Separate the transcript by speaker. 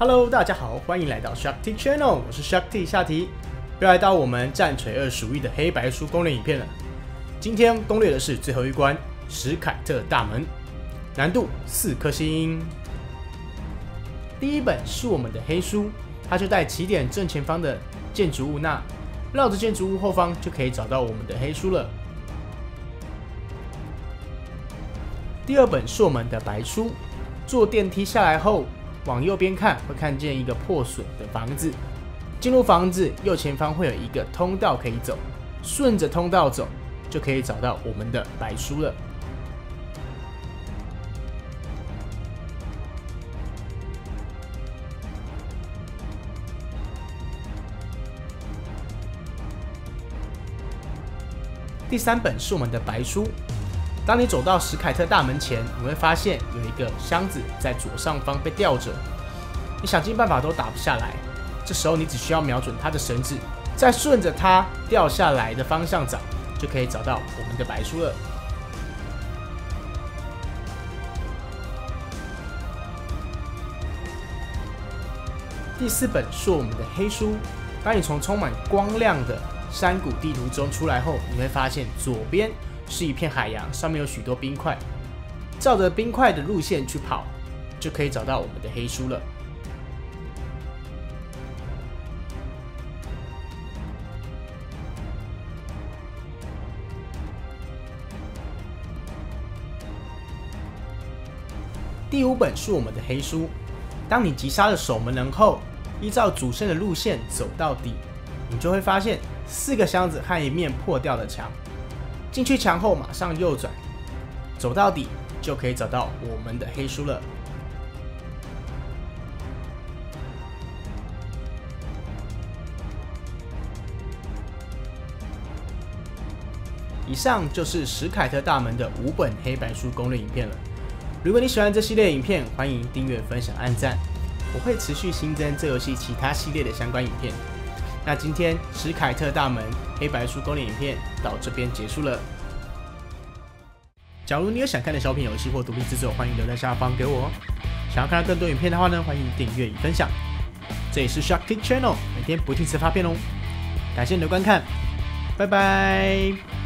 Speaker 1: Hello，大家好，欢迎来到 Shark T Channel，我是 Shark T 下题，又来到我们战锤二十五亿的黑白书攻略影片了。今天攻略的是最后一关史凯特大门，难度四颗星。第一本是我们的黑书，它就在起点正前方的建筑物那，绕着建筑物后方就可以找到我们的黑书了。第二本是我们的白书，坐电梯下来后。往右边看，会看见一个破损的房子。进入房子右前方会有一个通道可以走，顺着通道走就可以找到我们的白书了。第三本是我们的白书。当你走到史凯特大门前，你会发现有一个箱子在左上方被吊着，你想尽办法都打不下来。这时候你只需要瞄准它的绳子，再顺着它掉下来的方向找，就可以找到我们的白书了。第四本是我们的黑书。当你从充满光亮的山谷地图中出来后，你会发现左边。是一片海洋，上面有许多冰块。照着冰块的路线去跑，就可以找到我们的黑书了。第五本是我们的黑书。当你击杀了守门人后，依照主线的路线走到底，你就会发现四个箱子和一面破掉的墙。进去墙后，马上右转，走到底就可以找到我们的黑书了。以上就是史凯特大门的五本黑白书攻略影片了。如果你喜欢这系列影片，欢迎订阅、分享、按赞，我会持续新增这游戏其他系列的相关影片。那今天史凯特大门黑白书攻略影片到这边结束了。假如你有想看的小品游戏或独立制作，欢迎留在下方给我。想要看到更多影片的话呢，欢迎订阅与分享。这里是 Shark Tick Channel，每天不定时发片哦。感谢你的观看，拜拜。